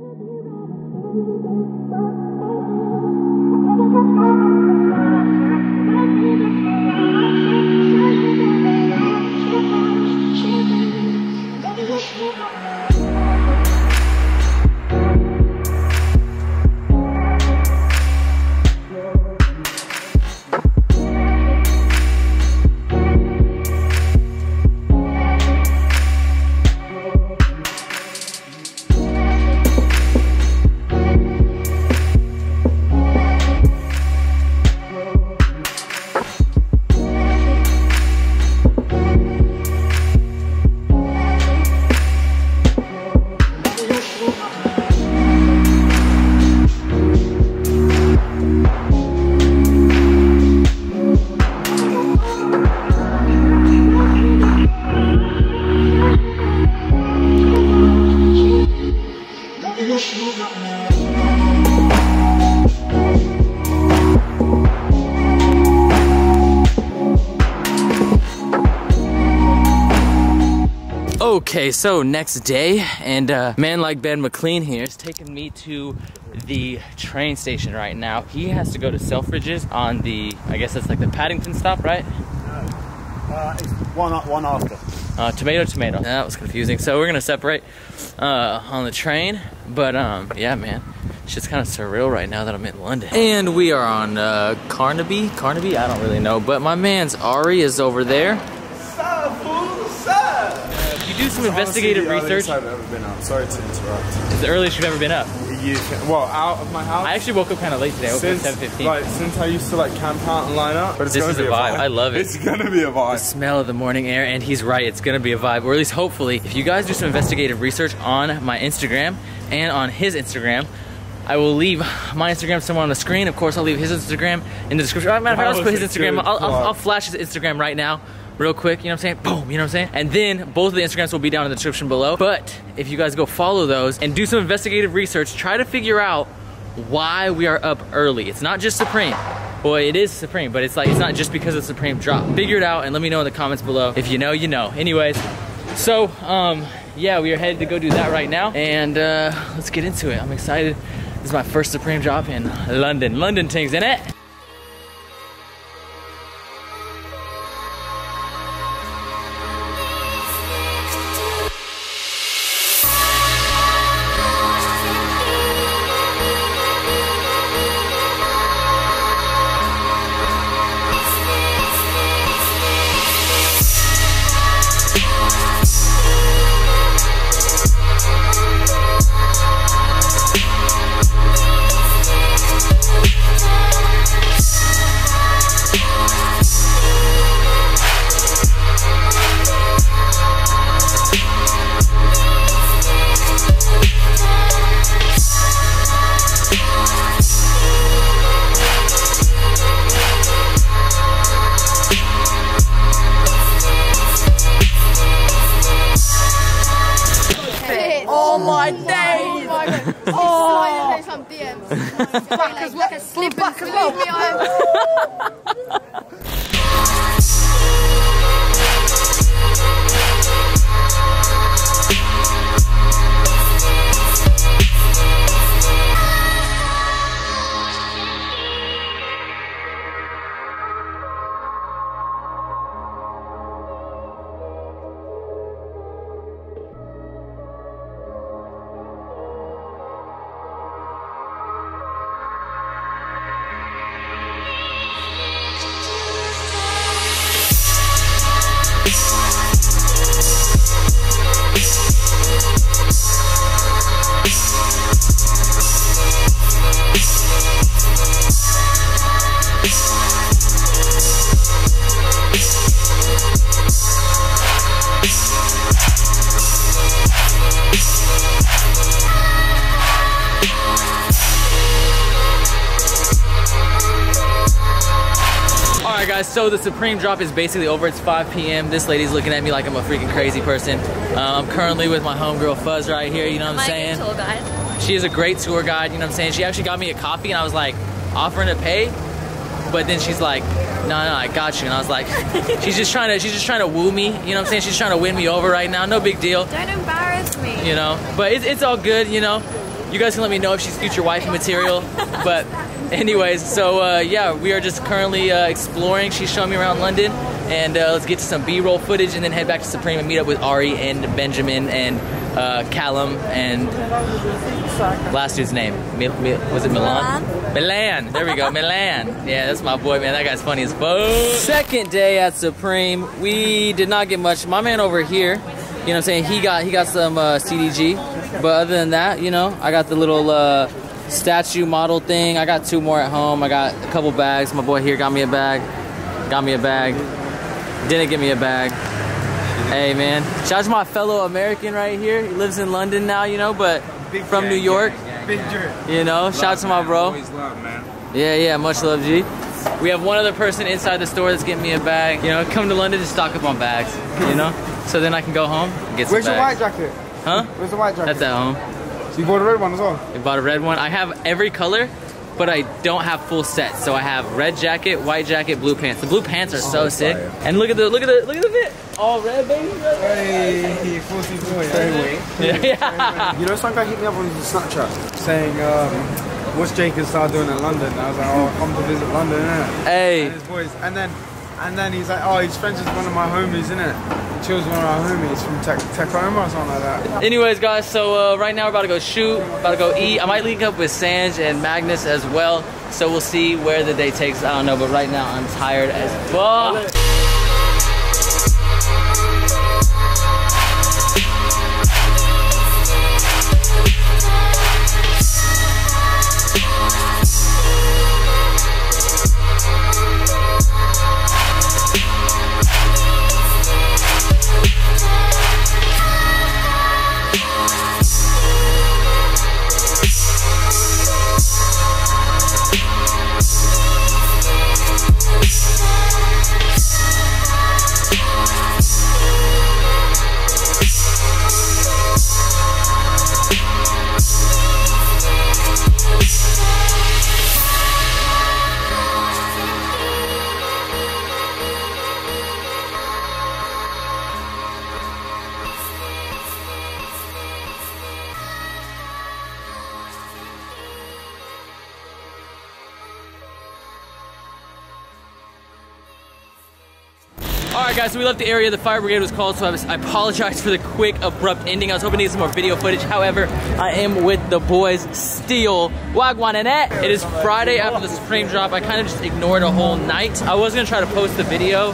Thank you. Okay, so next day, and uh, man like Ben McLean here is taking me to the train station right now. He has to go to Selfridges on the, I guess that's like the Paddington stop, right? Uh, it's one, one after. Uh, tomato, tomato. That was confusing. So we're gonna separate uh, on the train, but um, yeah, man. It's just kind of surreal right now that I'm in London. And we are on uh, Carnaby. Carnaby? I don't really know, but my man's Ari is over there. Some investigative research. I've ever been out. Sorry to interrupt. It's the earliest you've ever been up. You can, well, out of my house. I actually woke up kind of late today. I woke up since, at 7:15. like, since I used to like camp out and line up. But it's This gonna is be a vibe. I love it. It's gonna be a vibe. The smell of the morning air, and he's right. It's gonna be a vibe, or at least hopefully. If you guys do some investigative research on my Instagram and on his Instagram, I will leave my Instagram somewhere on the screen. Of course, I'll leave his Instagram in the description. Matter of fact, I'll put his That was a Instagram. I'll, I'll. I'll flash his Instagram right now. Real quick, you know what I'm saying? Boom, you know what I'm saying? And then both of the Instagrams will be down in the description below. But if you guys go follow those and do some investigative research, try to figure out why we are up early. It's not just Supreme. Boy, it is Supreme, but it's like it's not just because of Supreme drop. Figure it out and let me know in the comments below. If you know, you know. Anyways, so um, yeah, we are headed to go do that right now, and uh, let's get into it. I'm excited. This is my first Supreme drop in London. London things in it. My days! Oh my god. some DMs. Back as well. Slip back as well. All right, guys. So the Supreme drop is basically over. It's 5 p.m. This lady's looking at me like I'm a freaking crazy person. Uh, I'm currently with my homegirl Fuzz right here. You know what I'm saying? tour guide. She is a great tour guide, you know what I'm saying? She actually got me a coffee and I was like offering to pay, but then she's like, no, no, I got you. And I was like, she's just trying to, she's just trying to woo me, you know what I'm saying? She's trying to win me over right now. No big deal, Don't embarrass me. you know? But it's, it's all good, you know? You guys can let me know if she's future wife material. But anyways, so uh, yeah, we are just currently uh, exploring. She's showing me around London. And uh, let's get to some B-roll footage and then head back to Supreme and meet up with Ari and Benjamin and uh, Callum and last dude's name. Mil- Mil- was it Milan? Milan. There we go. Milan. Yeah, that's my boy, man. That guy's funny as fuck. Second day at Supreme. We did not get much. My man over here, you know what I'm saying? He got he got some uh, CDG. But other than that, you know, I got the little uh, statue model thing. I got two more at home. I got a couple bags. My boy here got me a bag. Got me a bag. Didn't get me a bag. Hey man, shout out to my fellow American right here. He lives in London now, you know, but from New York. Big drip. You know, shout out to my bro. Always love, man. Yeah, yeah, much love, G. We have one other person inside the store that's getting me a bag. You know, come to London to stock up on bags. You know, so then I can go home and get some Where's your white jacket? Huh? Where's the white jacket? That's at home. So you bought a red one as well? I bought a red one. I have every color, but I don't have full sets. So I have red jacket, white jacket, blue pants. The blue pants are so sick. And look at the look at the look at the fit. All red, baby. Hey, 44. Yeah, yeah. You know, some guy hit me up on Snapchat saying, um, what's Jacob Starr doing in London? And I was like, oh, come to visit London, innit? And Hey, his boys. And then, and then he's like, oh, he's friends with one of my homies, innit? Chills of our homies from Tec- Tacoma or something like that. Anyways, guys, so uh, right now we're about to go shoot, about to go eat. I might link up with Sanj and Magnus as well. So we'll see where the day takes. I don't know, but right now I'm tired as fuck. Guys, so we left the area the fire brigade was called, so I, was, I apologize for the quick, abrupt ending. I was hoping to get some more video footage. However, I am with the boys still. Wagwan and that. It is Friday after the Supreme drop. I kind of just ignored a whole night. I was gonna try to post the video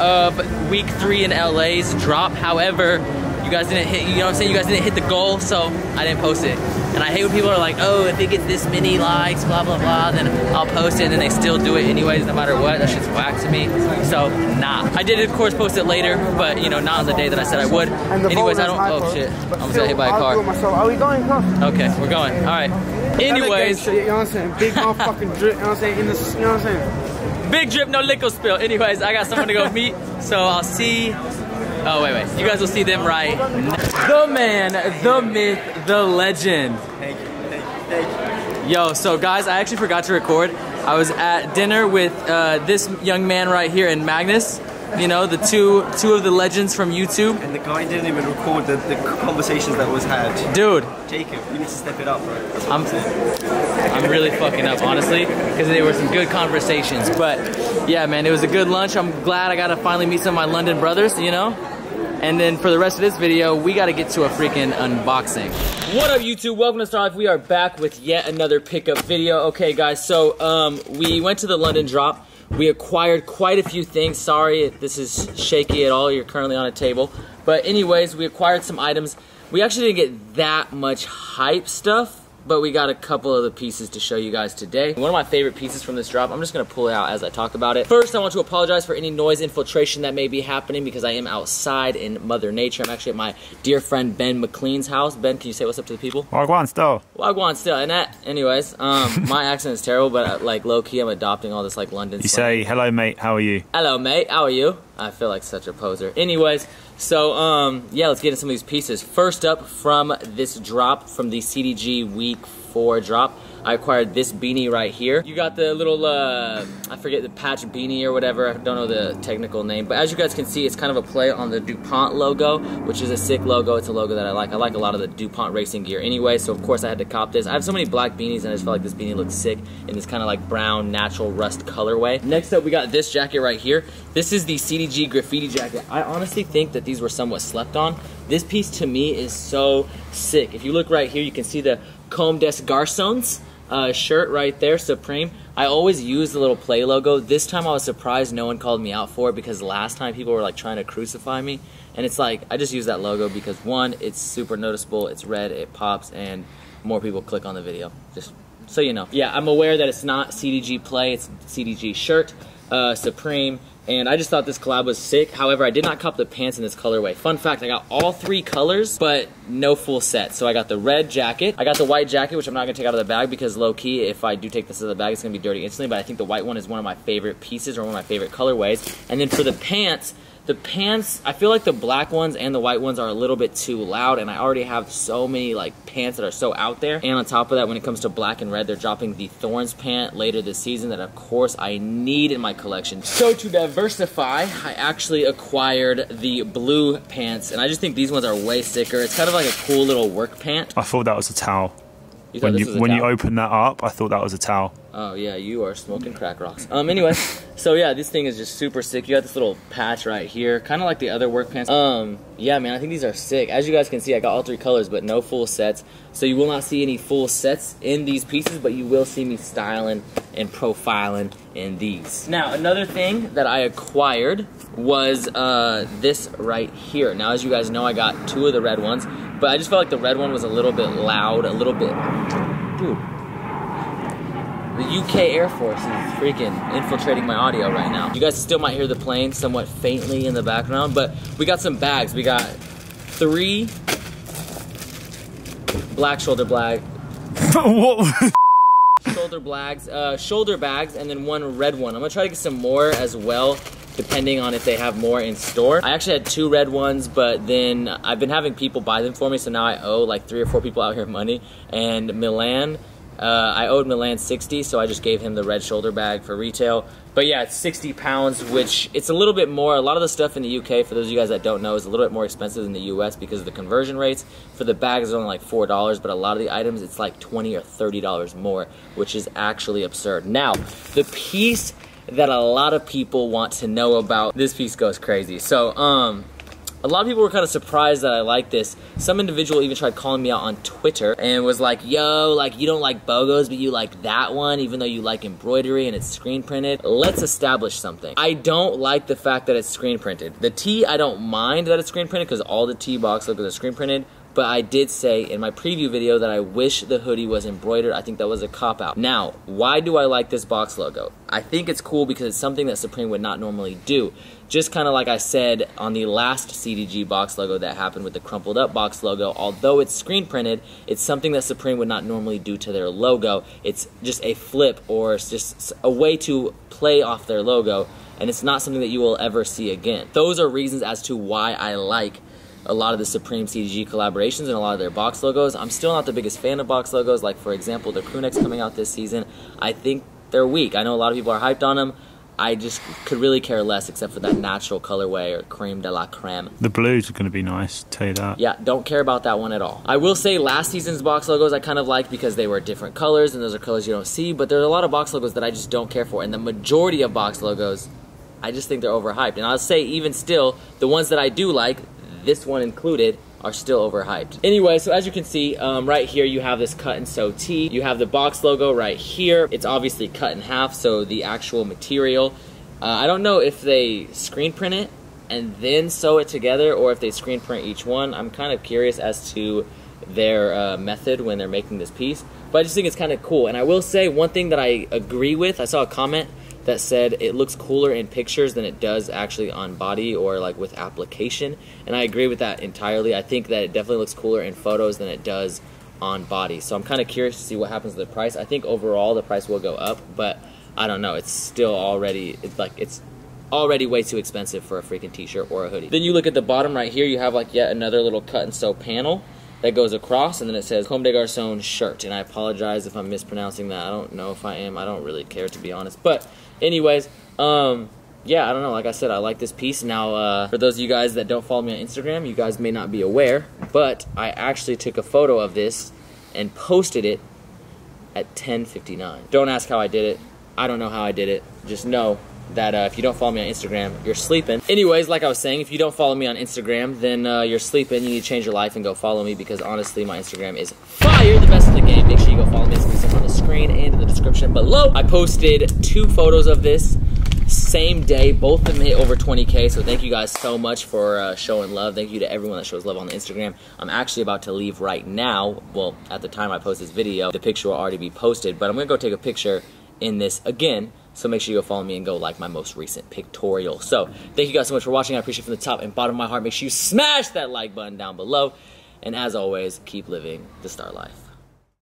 of week three in LA's drop. However, you guys didn't hit, you know what I'm saying? You guys didn't hit the goal, so I didn't post it. And I hate when people are like, oh, if it gets this many likes, blah, blah, blah, then I'll post it, and then they still do it anyways, no matter what. That shit's whack to me. So, nah. I did, of course, post it later, but, you know, not on the day that I said I would. Anyways, I don't, oh, shit. I'm gonna get hit by a car. Are we going? Okay, we're going. All right. Anyways, you know what I'm saying? Big motherfucking drip, you know what I'm saying? In the, you know what I'm saying? big drip, no liquor spill. Anyways, I got someone to go meet, so I'll see. Oh, wait, wait. You guys will see them right. The man, the myth, the legend. Thank you, thank you, thank you. Yo, so guys, I actually forgot to record. I was at dinner with uh, this young man right here and Magnus. You know, the two two of the legends from YouTube. And the guy didn't even record the, the conversations that was had. Dude, Jacob, you need to step it up, bro. I'm I'm. I'm really fucking up, honestly, because there were some good conversations. But yeah, man, it was a good lunch. I'm glad I got to finally meet some of my London brothers, you know? And then for the rest of this video, we got to get to a freaking unboxing. What up, YouTube? Welcome to Starr Life. We are back with yet another pickup video. Okay, guys, so um, we went to the London drop. We acquired quite a few things. Sorry if this is shaky at all. You're currently on a table. But anyways, we acquired some items. We actually didn't get that much hype stuff, but we got a couple of the pieces to show you guys today. One of my favorite pieces from this drop, I'm just gonna pull it out as I talk about it. First, I want to apologize for any noise infiltration that may be happening because I am outside in Mother Nature. I'm actually at my dear friend Ben McLean's house. Ben, can you say what's up to the people? Wagwan still. Wagwan still. And that, anyways, um, my accent is terrible, but uh, like low key, I'm adopting all this like London. You slang. say, hello mate, how are you? Hello, mate. How are you? I feel like such a poser. Anyways, so um, yeah, let's get into some of these pieces. First up, from this drop from the CDG Week Four drop, I acquired this beanie right here. You got the little, uh, I forget the patch beanie or whatever. I don't know the technical name, but as you guys can see, it's kind of a play on the DuPont logo, which is a sick logo. It's a logo that I like. I like a lot of the DuPont racing gear anyway, so of course I had to cop this. I have so many black beanies and I just felt like this beanie looks sick in this kind of like brown natural rust colorway. Next up, we got this jacket right here. This is the CDG graffiti jacket. I honestly think that these were somewhat slept on. This piece to me is so sick. If you look right here, you can see the Comme des Garçons uh, shirt right there, Supreme. I always use the little play logo. This time I was surprised no one called me out for it because last time people were like trying to crucify me. And it's like, I just use that logo because one, it's super noticeable, it's red, it pops, and more people click on the video. Just so you know. Yeah, I'm aware that it's not CDG Play, it's CDG Shirt, uh, Supreme, and I just thought this collab was sick. However, I did not cop the pants in this colorway. Fun fact, I got all three colors, but no full set. So I got the red jacket, I got the white jacket, which I'm not gonna take out of the bag because low key, if I do take this out of the bag, it's gonna be dirty instantly, but I think the white one is one of my favorite pieces or one of my favorite colorways. And then for the pants, the pants, I feel like the black ones and the white ones are a little bit too loud, and I already have so many like pants that are so out there. And on top of that, when it comes to black and red, they're dropping the Thorns pant later this season that of course I need in my collection. So to diversify, I actually acquired the blue pants, and I just think these ones are way sicker. It's kind of like a cool little work pant. I thought that was a towel. You When you when you open that up, I thought that was a towel. Oh yeah, you are smoking crack rocks. Um, anyway, so yeah, this thing is just super sick. You got this little patch right here, kind of like the other work pants. Um, yeah, man, I think these are sick. As you guys can see, I got all three colors, but no full sets. So you will not see any full sets in these pieces, but you will see me styling and profiling in these. Now, another thing that I acquired was uh, this right here. Now, as you guys know, I got two of the red ones, but I just felt like the red one was a little bit loud, a little bit, dude. The UK Air Force is freaking infiltrating my audio right now. You guys still might hear the plane somewhat faintly in the background, but we got some bags. We got three black shoulder bag, what? Shoulder bags, uh, shoulder bags, and then one red one. I'm gonna try to get some more as well, depending on if they have more in store. I actually had two red ones, but then I've been having people buy them for me, so now I owe like three or four people out here money. And Milan, uh, I owed Milan 60, so I just gave him the red shoulder bag for retail. But yeah, it's 60 pounds, which it's a little bit more. A lot of the stuff in the UK, for those of you guys that don't know, is a little bit more expensive than the US because of the conversion rates. For the bags, it's only like four dollars, but a lot of the items, it's like 20 or 30 dollars more, which is actually absurd. Now, the piece that a lot of people want to know about, this piece goes crazy. So, um, a lot of people were kind of surprised that I like this. Some individual even tried calling me out on Twitter and was like, yo, like you don't like bogos, but you like that one, even though you like embroidery and it's screen printed. Let's establish something. I don't like the fact that it's screen printed. The T, I don't mind that it's screen printed because all the T box logos are screen printed. But I did say in my preview video that I wish the hoodie was embroidered. I think that was a cop out. Now, why do I like this box logo? I think it's cool because it's something that Supreme would not normally do. Just kind of like I said on the last CDG box logo that happened with the crumpled up box logo, although it's screen printed, it's something that Supreme would not normally do to their logo. It's just a flip or it's just a way to play off their logo, and it's not something that you will ever see again. Those are reasons as to why I like a lot of the Supreme CDG collaborations and a lot of their box logos. I'm still not the biggest fan of box logos. Like, for example, the crew necks coming out this season. I think they're weak. I know a lot of people are hyped on them. I just could really care less except for that natural colorway or creme de la creme. The blues are going to be nice. Tell you that. Yeah, don't care about that one at all. I will say last season's box logos I kind of liked because they were different colors and those are colors you don't see, but there's a lot of box logos that I just don't care for. And the majority of box logos, I just think they're overhyped. And I'll say even still, the ones that I do like, this one included, are still overhyped. Anyway, so as you can see, um, right here you have this cut and sew tee. You have the box logo right here. It's obviously cut in half, so the actual material. Uh, I don't know if they screen print it and then sew it together or if they screen print each one. I'm kind of curious as to their uh, method when they're making this piece. But I just think it's kind of cool. And I will say one thing that I agree with, I saw a comment that said it looks cooler in pictures than it does actually on body or like with application. And I agree with that entirely. I think that it definitely looks cooler in photos than it does on body. So I'm kind of curious to see what happens to the price. I think overall the price will go up, but I don't know. It's still already it's like it's already way too expensive for a freaking t-shirt or a hoodie. Then you look at the bottom right here, you have like yet another little cut and sew panel. That goes across, and then it says Comme des Garçons shirt. And I apologize if I'm mispronouncing that. I don't know if I am. I don't really care to be honest. But, anyways, um, yeah, I don't know. Like I said, I like this piece. Now, uh, for those of you guys that don't follow me on Instagram, you guys may not be aware, but I actually took a photo of this and posted it at 10:59. Don't ask how I did it. I don't know how I did it. Just know that uh, if you don't follow me on Instagram, you're sleeping. Anyways, like I was saying, if you don't follow me on Instagram, then uh, you're sleeping. You need to change your life and go follow me because honestly, my Instagram is fire, the best in the game. Make sure you go follow me. It's be on the screen and in the description below. I posted two photos of this same day. Both of them hit over 20k. So thank you guys so much for uh, showing love. Thank you to everyone that shows love on the Instagram. I'm actually about to leave right now. Well, at the time I post this video, the picture will already be posted. But I'm gonna go take a picture in this again. So make sure you go follow me and go like my most recent pictorial. So thank you guys so much for watching. I appreciate from the top and bottom of my heart. Make sure you smash that like button down below. And as always, keep living the star life.